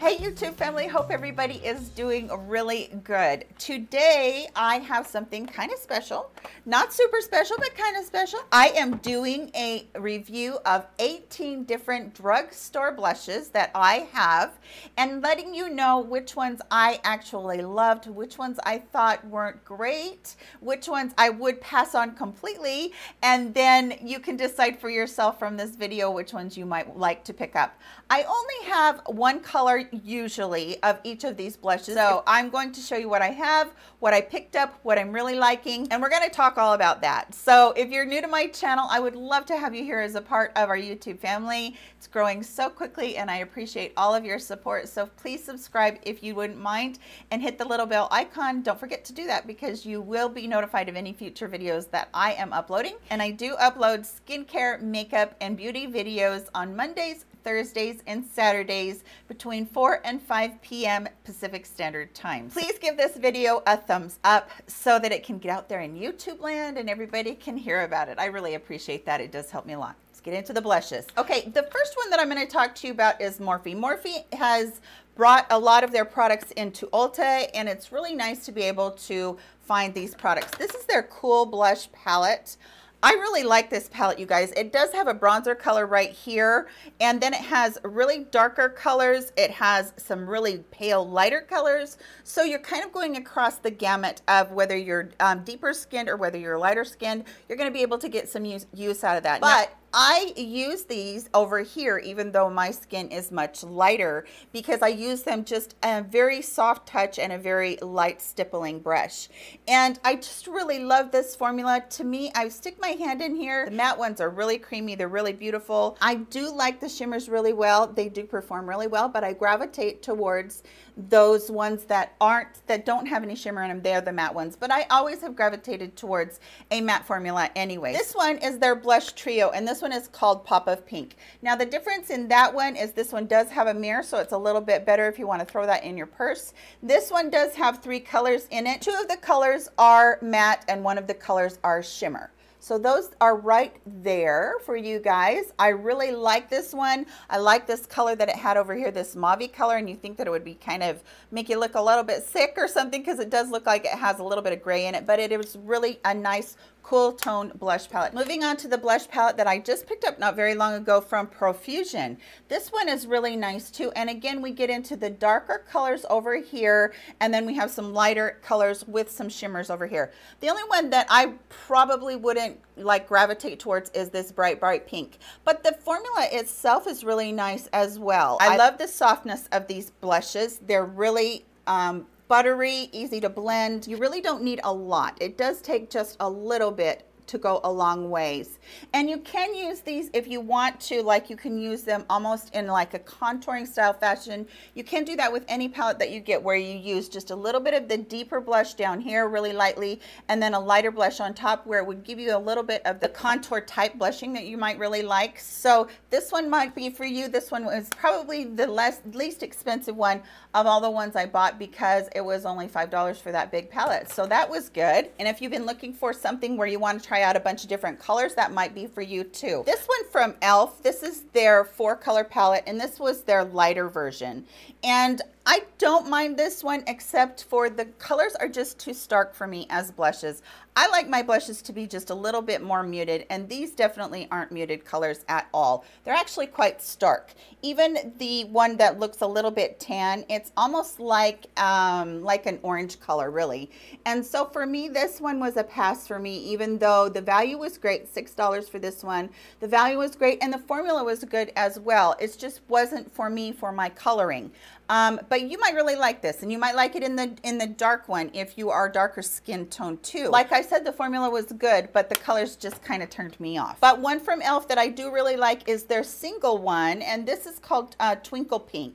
Hey YouTube family, hope everybody is doing really good. Today I have something kind of special, not super special, but kind of special. I am doing a review of 18 different drugstore blushes that I have and letting you know which ones I actually loved, which ones I thought weren't great, which ones I would pass on completely, and then you can decide for yourself from this video which ones you might like to pick up. I only have one color usually of each of these blushes. So I'm going to show you what I have, what I picked up, what I'm really liking, and we're going to talk all about that. So if you're new to my channel, I would love to have you here as a part of our YouTube family. It's growing so quickly and I appreciate all of your support. So please subscribe if you wouldn't mind and hit the little bell icon. Don't forget to do that because you will be notified of any future videos that I am uploading. And I do upload skincare, makeup, and beauty videos on Mondays, Thursdays, and Saturdays between 4 and 5 p.m. Pacific Standard Time. Please give this video a thumbs up so that it can get out there in YouTube land and everybody can hear about it. I really appreciate that. It does help me a lot. Let's get into the blushes. Okay, the first one that I'm going to talk to you about is Morphe. Morphe has brought a lot of their products into Ulta and it's really nice to be able to find these products. This is their Cool Blush Palette. I really like this palette, you guys. It does have a bronzer color right here, and then it has really darker colors. It has some really pale, lighter colors. So you're kind of going across the gamut of whether you're um, deeper skinned or whether you're lighter skinned. You're going to be able to get some use, use out of that. But I use these over here, even though my skin is much lighter, because I use them just a very soft touch and a very light stippling brush. And I just really love this formula. To me, I stick my hand in here. The matte ones are really creamy. They're really beautiful. I do like the shimmers really well. They do perform really well, but I gravitate towards those ones that aren't, that don't have any shimmer in them. They're the matte ones, but I always have gravitated towards a matte formula anyway. This one is their blush trio, and this one is called Pop of Pink. Now the difference in that one is this one does have a mirror, so it's a little bit better if you want to throw that in your purse. This one does have three colors in it. Two of the colors are matte and one of the colors are shimmer. So those are right there for you guys. I really like this one. I like this color that it had over here, this mauve color, and you think that it would be kind of make you look a little bit sick or something because it does look like it has a little bit of gray in it, but it is really a nice cool tone blush palette. Moving on to the blush palette that I just picked up not very long ago from Profusion. This one is really nice too. And again, we get into the darker colors over here, and then we have some lighter colors with some shimmers over here. The only one that I probably wouldn't like gravitate towards is this bright, bright pink. But the formula itself is really nice as well. I, I love the softness of these blushes. They're really um, buttery, easy to blend. You really don't need a lot. It does take just a little bit to go a long ways. And you can use these if you want to, like you can use them almost in like a contouring style fashion. You can do that with any palette that you get where you use just a little bit of the deeper blush down here really lightly and then a lighter blush on top where it would give you a little bit of the contour type blushing that you might really like. So this one might be for you. This one was probably the less, least expensive one of all the ones I bought because it was only $5 for that big palette. So that was good. And if you've been looking for something where you want to try try out a bunch of different colors, that might be for you too. This one from e.l.f., this is their four color palette and this was their lighter version. And I don't mind this one except for the colors are just too stark for me as blushes. I like my blushes to be just a little bit more muted and these definitely aren't muted colors at all. They're actually quite stark. Even the one that looks a little bit tan, it's almost like um, like an orange color really. And so for me, this one was a pass for me even though the value was great, $6 for this one. The value was great and the formula was good as well. It just wasn't for me for my coloring. Um, but you might really like this and you might like it in the in the dark one if you are darker skin tone too. Like I said, the formula was good, but the colors just kind of turned me off. But one from e.l.f. that I do really like is their single one and this is called uh, Twinkle Pink.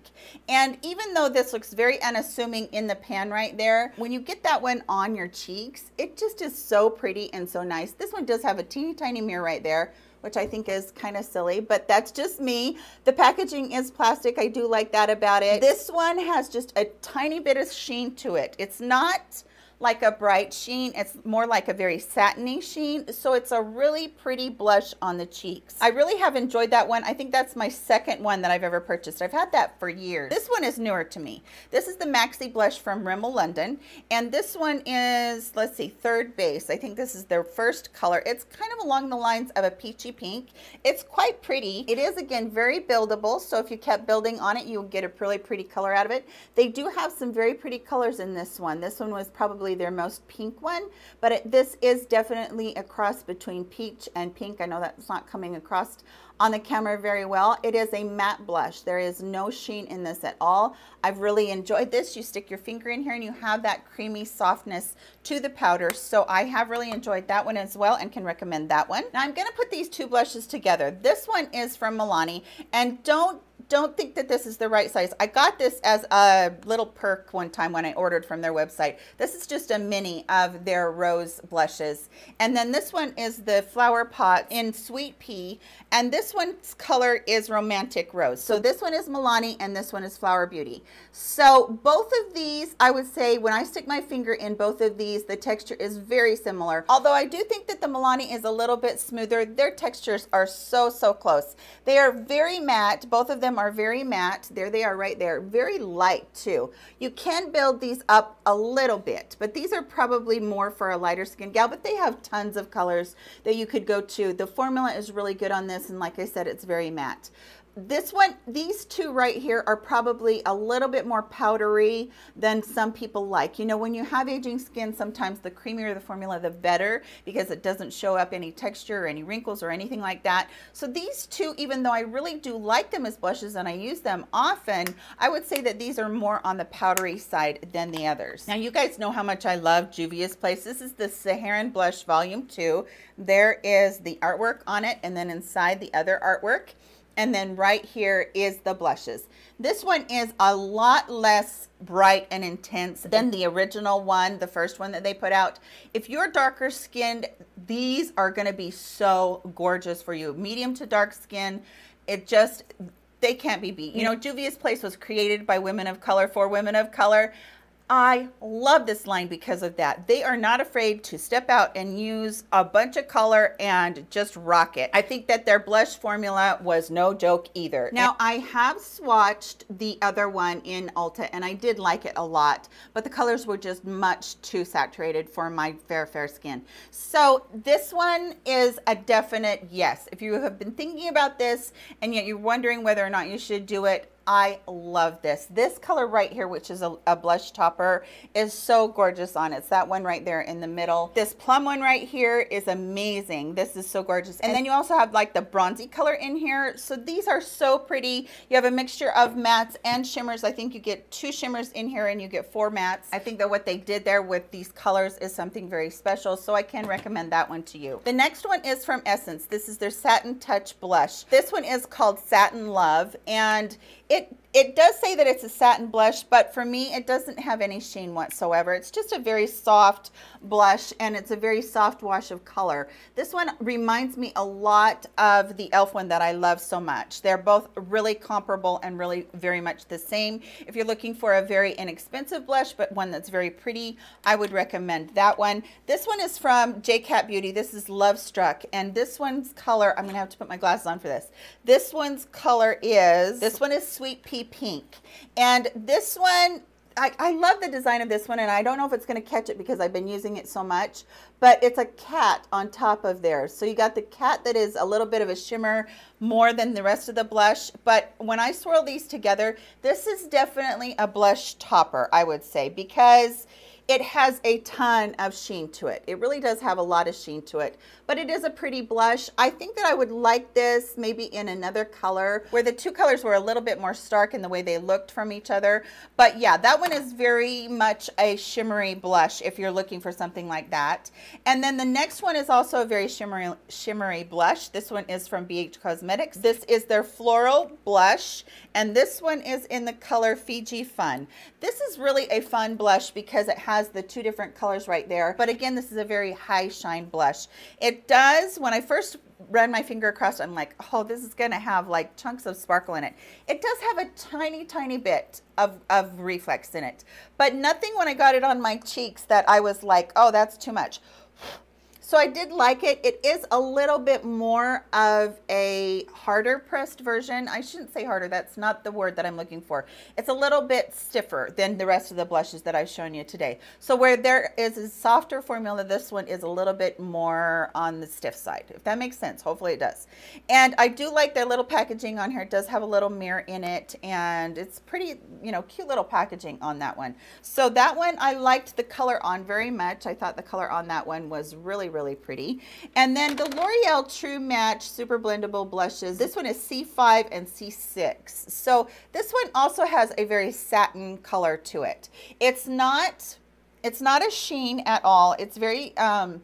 And even though this looks very unassuming in the pan right there, when you get that one on your cheeks, it just is so pretty and so nice. This one does have a teeny tiny mirror right there which I think is kind of silly, but that's just me. The packaging is plastic. I do like that about it. This one has just a tiny bit of sheen to it. It's not like a bright sheen. It's more like a very satiny sheen. So it's a really pretty blush on the cheeks. I really have enjoyed that one. I think that's my second one that I've ever purchased. I've had that for years. This one is newer to me. This is the Maxi Blush from Rimmel London. And this one is, let's see, third base. I think this is their first color. It's kind of along the lines of a peachy pink. It's quite pretty. It is, again, very buildable. So if you kept building on it, you would get a really pretty color out of it. They do have some very pretty colors in this one. This one was probably their most pink one, but it, this is definitely a cross between peach and pink. I know that's not coming across on the camera very well. It is a matte blush. There is no sheen in this at all. I've really enjoyed this. You stick your finger in here and you have that creamy softness to the powder. So I have really enjoyed that one as well and can recommend that one. Now I'm going to put these two blushes together. This one is from Milani and don't don't think that this is the right size. I got this as a little perk one time when I ordered from their website. This is just a mini of their rose blushes. And then this one is the flower pot in Sweet Pea. And this one's color is Romantic Rose. So this one is Milani and this one is Flower Beauty. So both of these, I would say when I stick my finger in both of these, the texture is very similar. Although I do think that the Milani is a little bit smoother. Their textures are so, so close. They are very matte. Both of them them are very matte. There they are right there. Very light too. You can build these up a little bit, but these are probably more for a lighter skin gal, but they have tons of colors that you could go to. The formula is really good on this, and like I said, it's very matte this one, these two right here are probably a little bit more powdery than some people like. You know, when you have aging skin, sometimes the creamier the formula, the better because it doesn't show up any texture or any wrinkles or anything like that. So these two, even though I really do like them as blushes and I use them often, I would say that these are more on the powdery side than the others. Now, you guys know how much I love Juvia's Place. This is the Saharan Blush Volume 2. There is the artwork on it and then inside the other artwork and then right here is the blushes. This one is a lot less bright and intense than the original one, the first one that they put out. If you're darker skinned, these are going to be so gorgeous for you. Medium to dark skin, it just, they can't be beat. You mm. know, Juvia's Place was created by women of color for women of color. I love this line because of that. They are not afraid to step out and use a bunch of color and just rock it. I think that their blush formula was no joke either. Now, I have swatched the other one in Ulta and I did like it a lot, but the colors were just much too saturated for my fair, fair skin. So this one is a definite yes. If you have been thinking about this and yet you're wondering whether or not you should do it, I love this. This color right here, which is a, a, blush topper, is so gorgeous on it. It's that one right there in the middle. This plum one right here is amazing. This is so gorgeous. And then you also have like the bronzy color in here. So these are so pretty. You have a mixture of mattes and shimmers. I think you get two shimmers in here and you get four mattes. I think that what they did there with these colors is something very special. So I can recommend that one to you. The next one is from Essence. This is their Satin Touch Blush. This one is called Satin Love. And it it does say that it's a satin blush, but for me, it doesn't have any sheen whatsoever. It's just a very soft blush, and it's a very soft wash of color. This one reminds me a lot of the e.l.f. one that I love so much. They're both really comparable and really very much the same. If you're looking for a very inexpensive blush, but one that's very pretty, I would recommend that one. This one is from JCat Beauty. This is Love Struck, and this one's color, I'm to have to put my glasses on for this. This one's color is, this one is Sweet Pea pink. And this one, I, I love the design of this one, and I don't know if it's going to catch it because I've been using it so much, but it's a cat on top of there. So you got the cat that is a little bit of a shimmer more than the rest of the blush, but when I swirl these together, this is definitely a blush topper, I would say, because it has a ton of sheen to it. It really does have a lot of sheen to it, but it is a pretty blush. I think that I would like this maybe in another color where the two colors were a little bit more stark in the way they looked from each other. But yeah, that one is very much a shimmery blush if you're looking for something like that. And then the next one is also a very shimmery, shimmery blush. This one is from BH Cosmetics. This is their Floral Blush, and this one is in the color Fiji Fun. This is really a fun blush because it has has the two different colors right there. But again, this is a very high shine blush. It does, when I first run my finger across I'm like, oh, this is to have like chunks of sparkle in it. It does have a tiny, tiny bit of, of reflex in it, but nothing when I got it on my cheeks that I was like, oh, that's too much. So I did like it. It is a little bit more of a harder pressed version. I shouldn't say harder. That's not the word that I'm looking for. It's a little bit stiffer than the rest of the blushes that I've shown you today. So where there is a softer formula, this one is a little bit more on the stiff side, if that makes sense. Hopefully it does. And I do like their little packaging on here. It does have a little mirror in it and it's pretty, you know, cute little packaging on that one. So that one, I liked the color on very much. I thought the color on that one was really, really pretty. And then the L'Oreal True Match Super Blendable Blushes. This one is C5 and C6. So this one also has a very satin color to it. It's not, it's not a sheen at all. It's very, um,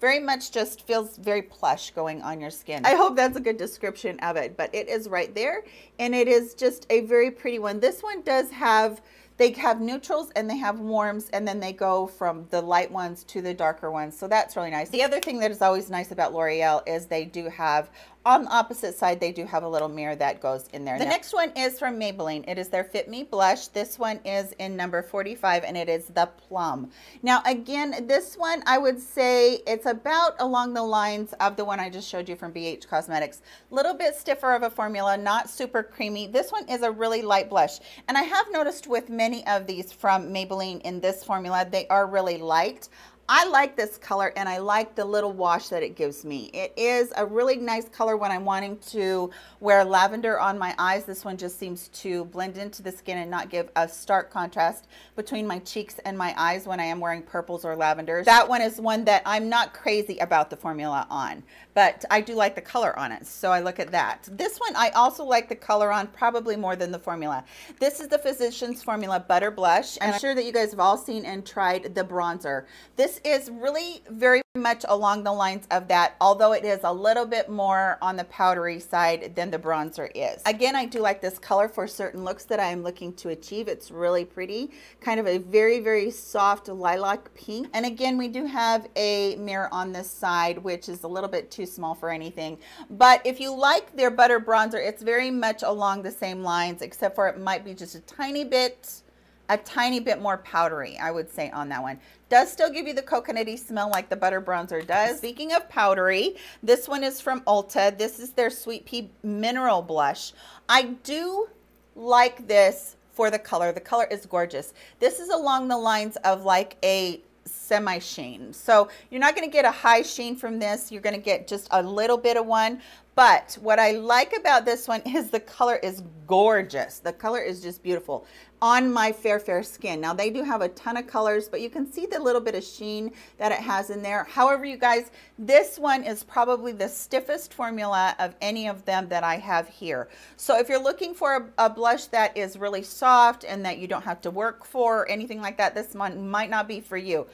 very much just feels very plush going on your skin. I hope that's a good description of it, but it is right there. And it is just a very pretty one. This one does have they have neutrals and they have warms and then they go from the light ones to the darker ones. So that's really nice. The other thing that is always nice about L'Oreal is they do have on the opposite side, they do have a little mirror that goes in there. The now. next one is from Maybelline. It is their Fit Me blush. This one is in number 45 and it is the Plum. Now again, this one I would say it's about along the lines of the one I just showed you from BH Cosmetics. A little bit stiffer of a formula, not super creamy. This one is a really light blush. And I have noticed with many of these from Maybelline in this formula, they are really light. I like this color and I like the little wash that it gives me. It is a really nice color when I'm wanting to wear lavender on my eyes. This one just seems to blend into the skin and not give a stark contrast between my cheeks and my eyes when I am wearing purples or lavenders. That one is one that I'm not crazy about the formula on, but I do like the color on it. So I look at that. This one I also like the color on probably more than the formula. This is the Physicians Formula Butter Blush. I'm sure that you guys have all seen and tried the bronzer. This is really very much along the lines of that, although it is a little bit more on the powdery side than the bronzer is. Again, I do like this color for certain looks that I am looking to achieve. It's really pretty, kind of a very, very soft lilac pink. And again, we do have a mirror on this side, which is a little bit too small for anything. But if you like their butter bronzer, it's very much along the same lines, except for it might be just a tiny bit a tiny bit more powdery, I would say on that one. Does still give you the coconutty smell like the butter bronzer does. Speaking of powdery, this one is from Ulta. This is their Sweet Pea Mineral Blush. I do like this for the color. The color is gorgeous. This is along the lines of like a semi sheen. So you're not going to get a high sheen from this. You're going to get just a little bit of one, but what I like about this one is the color is gorgeous. The color is just beautiful on my fair, fair skin. Now they do have a ton of colors, but you can see the little bit of sheen that it has in there. However, you guys, this one is probably the stiffest formula of any of them that I have here. So if you're looking for a, a blush that is really soft and that you don't have to work for or anything like that, this one might not be for you.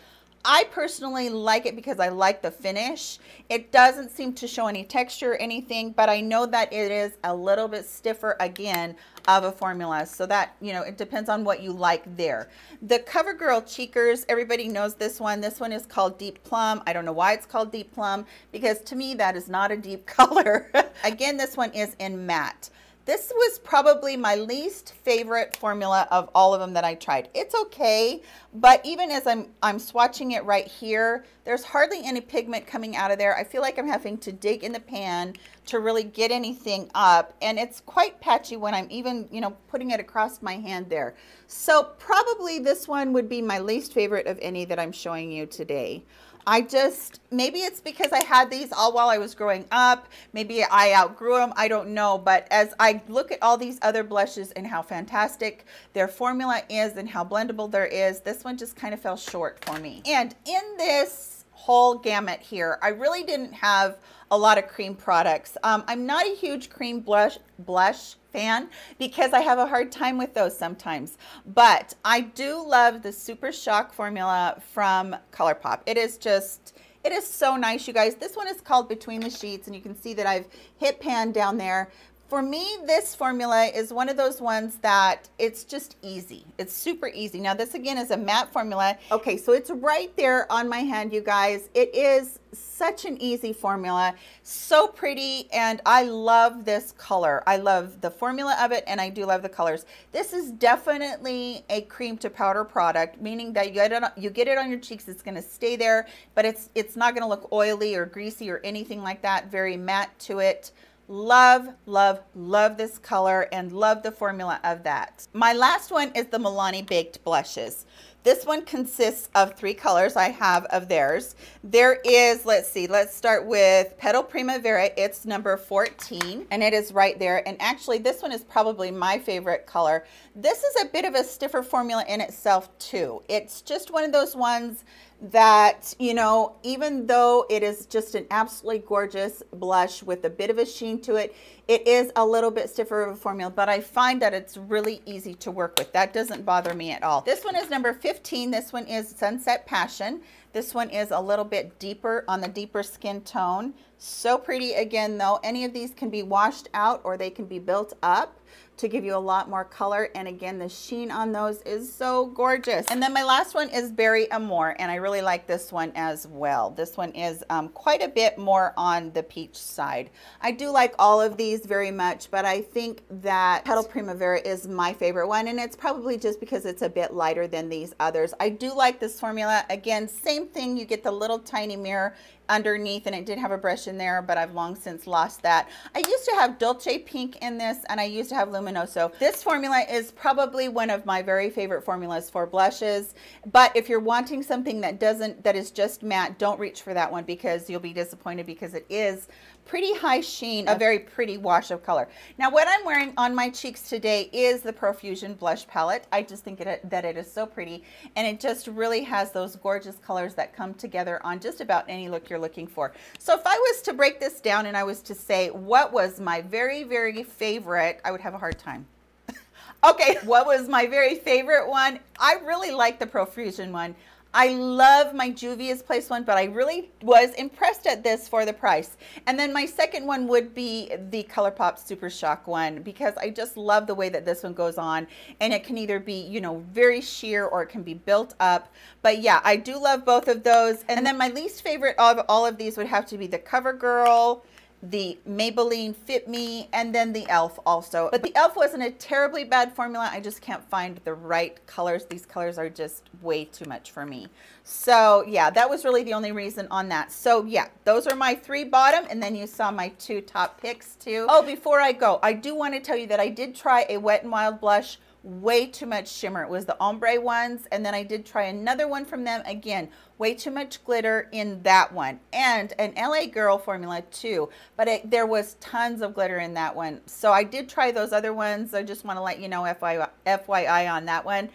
I personally like it because I like the finish. It doesn't seem to show any texture or anything, but I know that it is a little bit stiffer again of a formula. So that, you know, it depends on what you like there. The CoverGirl Cheekers, everybody knows this one. This one is called Deep Plum. I don't know why it's called Deep Plum because to me that is not a deep color. again, this one is in matte. This was probably my least favorite formula of all of them that I tried. It's okay, but even as I'm, I'm swatching it right here, there's hardly any pigment coming out of there. I feel like I'm having to dig in the pan to really get anything up, and it's quite patchy when I'm even, you know, putting it across my hand there. So probably this one would be my least favorite of any that I'm showing you today. I just, maybe it's because I had these all while I was growing up. Maybe I outgrew them. I don't know. But as I look at all these other blushes and how fantastic their formula is and how blendable there is, this one just kind of fell short for me. And in this whole gamut here, I really didn't have a lot of cream products. Um, I'm not a huge cream blush, blush fan because I have a hard time with those sometimes. But I do love the Super Shock formula from ColourPop. It is just, it is so nice, you guys. This one is called Between the Sheets, and you can see that I've hit pan down there For me, this formula is one of those ones that it's just easy. It's super easy. Now this again is a matte formula. Okay, so it's right there on my hand, you guys. It is such an easy formula, so pretty, and I love this color. I love the formula of it, and I do love the colors. This is definitely a cream to powder product, meaning that you get it, you get it on your cheeks, it's gonna stay there, but it's, it's not gonna look oily or greasy or anything like that. Very matte to it. Love, love, love this color and love the formula of that. My last one is the Milani Baked Blushes. This one consists of three colors I have of theirs. There is, let's see, let's start with Petal Primavera. It's number 14 and it is right there. And actually this one is probably my favorite color. This is a bit of a stiffer formula in itself too. It's just one of those ones that, you know, even though it is just an absolutely gorgeous blush with a bit of a sheen to it, it is a little bit stiffer of a formula, but I find that it's really easy to work with. That doesn't bother me at all. This one is number 15. This one is Sunset Passion. This one is a little bit deeper on the deeper skin tone. So pretty again though. Any of these can be washed out or they can be built up to give you a lot more color. And again, the sheen on those is so gorgeous. And then my last one is Berry Amore, and I really like this one as well. This one is um, quite a bit more on the peach side. I do like all of these very much, but I think that Petal Primavera is my favorite one, and it's probably just because it's a bit lighter than these others. I do like this formula. Again, same thing. You get the little tiny mirror underneath and it did have a brush in there, but I've long since lost that. I used to have Dolce Pink in this and I used to have Luminoso. This formula is probably one of my very favorite formulas for blushes, but if you're wanting something that doesn't, that is just matte, don't reach for that one because you'll be disappointed because it is pretty high sheen, a very pretty wash of color. Now what I'm wearing on my cheeks today is the Profusion blush palette. I just think it, that it is so pretty and it just really has those gorgeous colors that come together on just about any look you're looking for. So if I was to break this down and I was to say what was my very, very favorite, I would have a hard time. okay, what was my very favorite one? I really like the Profusion one. I love my Juvia's Place one, but I really was impressed at this for the price. And then my second one would be the ColourPop Super Shock one because I just love the way that this one goes on. And it can either be, you know, very sheer or it can be built up. But yeah, I do love both of those. And then my least favorite of all of these would have to be the CoverGirl the Maybelline Fit Me, and then the e.l.f. also. But the e.l.f. wasn't a terribly bad formula. I just can't find the right colors. These colors are just way too much for me. So yeah, that was really the only reason on that. So yeah, those are my three bottom, and then you saw my two top picks too. Oh, before I go, I do want to tell you that I did try a Wet n Wild blush way too much shimmer. It was the ombre ones. And then I did try another one from them. Again, way too much glitter in that one. And an LA Girl formula too. But it, there was tons of glitter in that one. So I did try those other ones. I just want to let you know FYI, FYI on that one.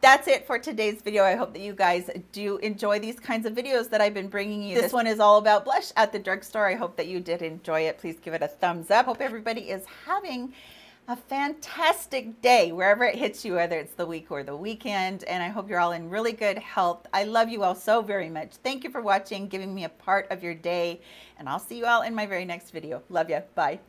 That's it for today's video. I hope that you guys do enjoy these kinds of videos that I've been bringing you. This one is all about blush at the drugstore. I hope that you did enjoy it. Please give it a thumbs up. Hope everybody is having a fantastic day wherever it hits you, whether it's the week or the weekend. And I hope you're all in really good health. I love you all so very much. Thank you for watching, giving me a part of your day. And I'll see you all in my very next video. Love you. Bye.